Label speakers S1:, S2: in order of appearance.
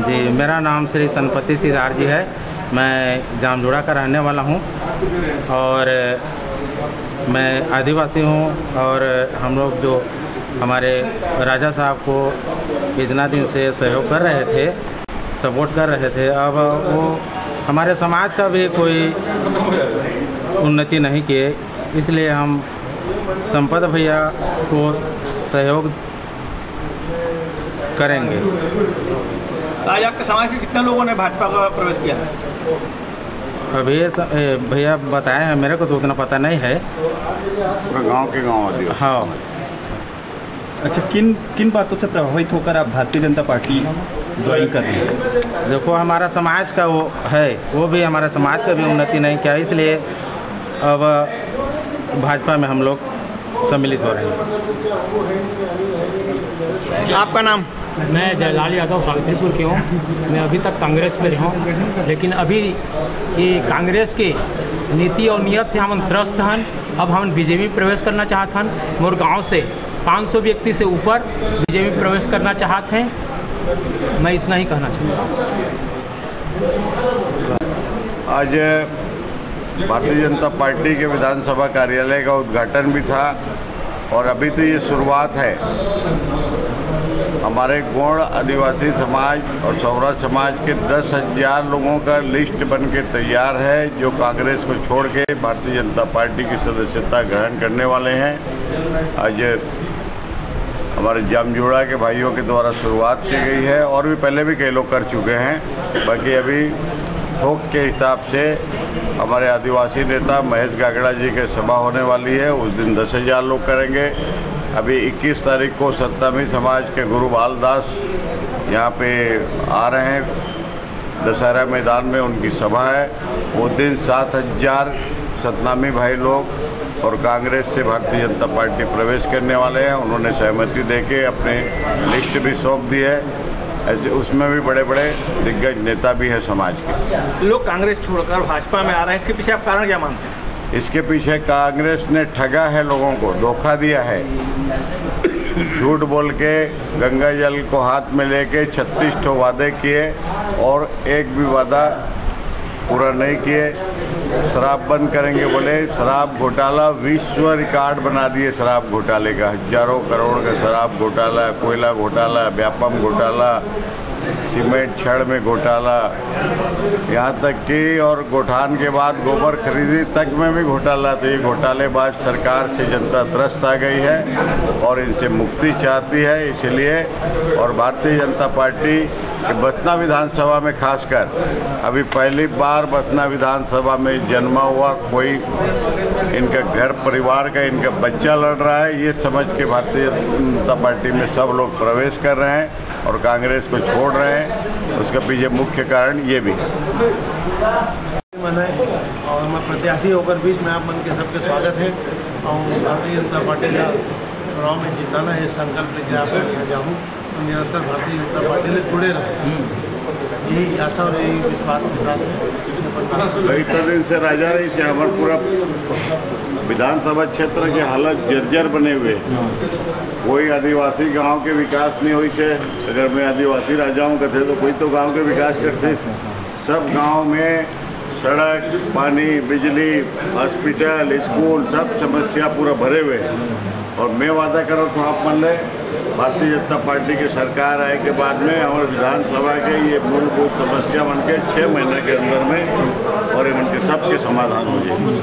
S1: जी, मेरा नाम श्री सनपति सिदार जी है। मैं जामजोड़ा का रहने वाला हूँ और मैं आदिवासी हूँ और हम लोग जो हमारे राजा साहब को इतना दिन से सहयोग कर रहे थे, सपोर्ट कर रहे थे, अब वो हमारे समाज का भी कोई उन्नति नहीं किए। इसलिए हम संपद भैया को सहयोग करेंगे।
S2: आज आपके समाज के कितने लोगों ने भाजपा का प्रवेश किया है?
S1: अभी भैया बताए हैं मेरे को तो उतना पता नहीं है।
S3: पूरा गाँव के गाँव
S1: हाँ।
S4: अच्छा किन किन बातों से प्रभावित होकर आप भारतीय जनता पार्टी ज्वाइन कर रहे हैं?
S1: देखो हमारा समाज का वो है वो भी हमारे समाज का भी उन्नति नहीं किया इसलिए अब भाजपा में हम लोग सम्मिलित हो रहे हैं।
S2: आपका नाम?
S5: मैं जयलाल यादव सावित्रीपुर के हूँ। मैं अभी तक कांग्रेस में रहा हूँ। लेकिन अभी ये कांग्रेस के नीति और नियत से हम त्रस्त हैं। अब हम बीजेपी में प्रवेश करना चाहते हैं। मोर गाँव से 500 व्यक्ति से ऊपर बीजेपी में प्रवेश करना चाहते हैं। मैं इतना ही कहना चाहूँगा।
S3: आज भारतीय जनता पार्टी के विधानसभा कार्यालय का उद्घाटन भी था। और अभी तो ये शुरुआत है। हमारे गौड़ आदिवासी समाज और सौरा समाज के दस हज़ार लोगों का लिस्ट बन के तैयार है, जो कांग्रेस को छोड़ के भारतीय जनता पार्टी की सदस्यता ग्रहण करने वाले हैं। आज हमारे जामजोड़ा के भाइयों के द्वारा शुरुआत की गई है, और भी पहले भी कई लोग कर चुके हैं। बाकी अभी थोक के हिसाब से हमारे आदिवासी नेता महेश गागड़ा जी के सभा होने वाली है। उस दिन दस हज़ार लोग करेंगे। अभी 21 तारीख को सत्तामी समाज के गुरु बालदास यहाँ पे आ रहे हैं। दशहरा मैदान में उनकी सभा है। वो दिन सात हज़ार सतनामी भाई लोग और कांग्रेस से भारतीय जनता पार्टी प्रवेश करने वाले हैं। उन्होंने सहमति देके अपने लिस्ट भी सौंप दी है। ऐसे उसमें भी बड़े बड़े दिग्गज नेता भी हैं समाज के।
S2: लोग कांग्रेस छोड़कर भाजपा में आ रहे हैं इसके पीछे आप कारण क्या मानते हैं?
S3: इसके पीछे कांग्रेस ने ठगा है लोगों को धोखा दिया है। झूठ बोल के गंगा जल को हाथ में लेके छत्तीस ठो वादे किए और एक भी वादा पूरा नहीं किए। शराब बंद करेंगे बोले, शराब घोटाला, विश्व रिकॉर्ड बना दिए शराब घोटाले का। हज़ारों करोड़ का शराब घोटाला, कोयला घोटाला, व्यापम घोटाला, सीमेंट छड़ में घोटाला। यहाँ तक कि और गोठान के बाद गोबर खरीदी तक में भी घोटाला। तो ये घोटालेबाज सरकार से जनता त्रस्त आ गई है और इनसे मुक्ति चाहती है। इसलिए और भारतीय जनता पार्टी बसना विधानसभा में खासकर अभी पहली बार बसना विधानसभा में जन्मा हुआ, कोई इनका घर परिवार का, इनका बच्चा लड़ रहा है, ये समझ के भारतीय जनता पार्टी में सब लोग प्रवेश कर रहे हैं और कांग्रेस को छोड़ रहे हैं। उसका पीछे मुख्य कारण ये भी है।
S6: और मैं प्रत्याशी होकर बीच में आप मन के सबके स्वागत है। और भारतीय जनता पार्टी का चुनाव में जिताना है संकल्प लेके आप जाऊँ निरंतर भारतीय जनता पार्टी से जुड़े रहे। यही आशा और यही विश्वास के साथ
S3: कई दिन से राजा रही से हमारे पूरा विधानसभा क्षेत्र के हालत जर्जर बने हुए। कोई आदिवासी गाँव के विकास नहीं हुई से, अगर मैं आदिवासी राजाओं का थे तो कोई तो गाँव के विकास करते। सब गाँव में सड़क, पानी, बिजली, हॉस्पिटल, स्कूल, सब समस्या पूरा भरे हुए। और मैं वादा करो तो आप मान लें भारतीय जनता पार्टी की सरकार आए के बाद में हमारे विधानसभा के ये मूलभूत समस्या बन के छः महीने के अंदर में और इनके सबके समाधान हो जाएँगे।